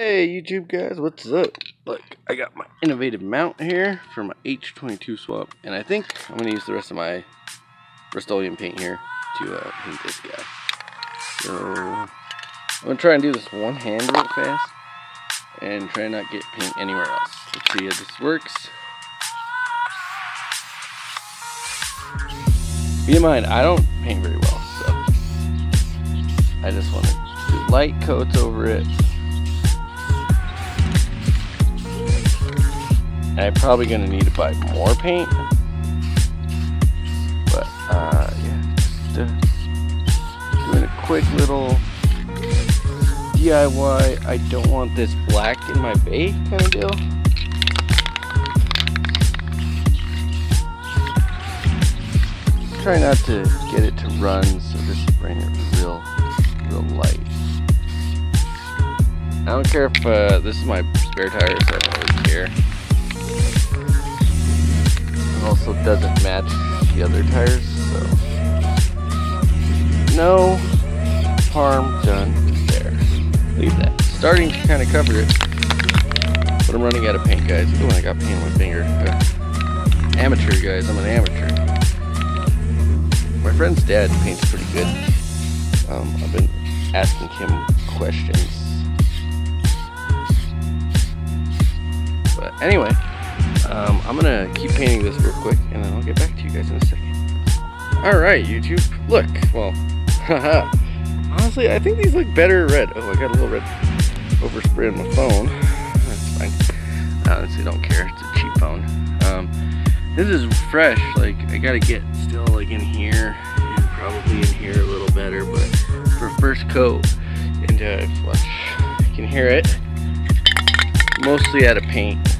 Hey YouTube guys, what's up? Look, I got my innovative mount here for my H22 swap, and I think I'm going to use the rest of my Rust-Oleum paint here to uh, paint this guy. So, I'm going to try and do this one hand real fast, and try not get paint anywhere else. Let's see how this works. Be in mind, I don't paint very well, so I just want to do light coats over it I'm probably going to need to buy more paint. But, uh, yeah, just uh, doing a quick little DIY. I don't want this black in my bay kind of deal. Try not to get it to run, so just bring it real, real light. I don't care if uh, this is my spare tires, I don't really care the other tires, so no harm done there. Leave that. Starting to kind of cover it, but I'm running out of paint, guys. Oh, I got paint on my finger. Uh, amateur, guys. I'm an amateur. My friend's dad paints pretty good. Um, I've been asking him questions. But anyway, um, I'm gonna keep painting this real quick and then I'll get back to you guys in a second. Alright, YouTube. Look, well, haha. Honestly, I think these look better red. Oh, I got a little red overspray on my phone. That's fine. I honestly don't care. It's a cheap phone. Um, this is fresh. Like, I gotta get still like in here and probably in here a little better, but for first coat into watch, you can hear it. Mostly out of paint.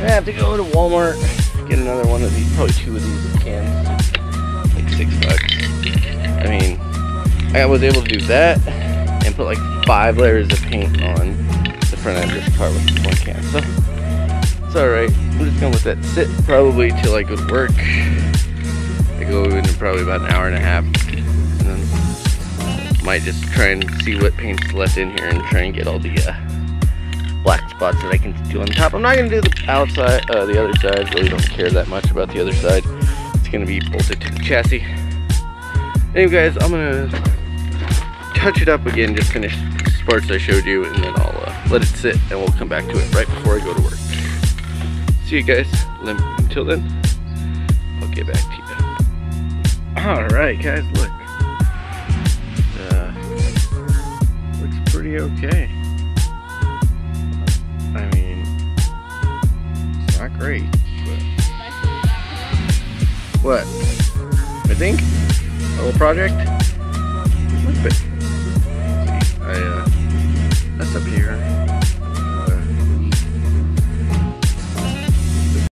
I have to go to Walmart, get another one of these, probably two of these cans, like six bucks. I mean, I was able to do that and put like five layers of paint on the front end of this car with one can. So it's alright. I'm just gonna let that sit probably till I go to work. I go in probably about an hour and a half. And then might just try and see what paint's left in here and try and get all the uh, black spots that I can do on top. I'm not going to do the outside, uh, the other side. Really don't care that much about the other side. It's going to be bolted to the chassis. Anyway, guys, I'm going to touch it up again, just finish parts I showed you, and then I'll uh, let it sit, and we'll come back to it right before I go to work. See you guys. Until then, I'll get back to you. Alright, guys, look. Uh, looks pretty okay. Great, but what? I think a little project.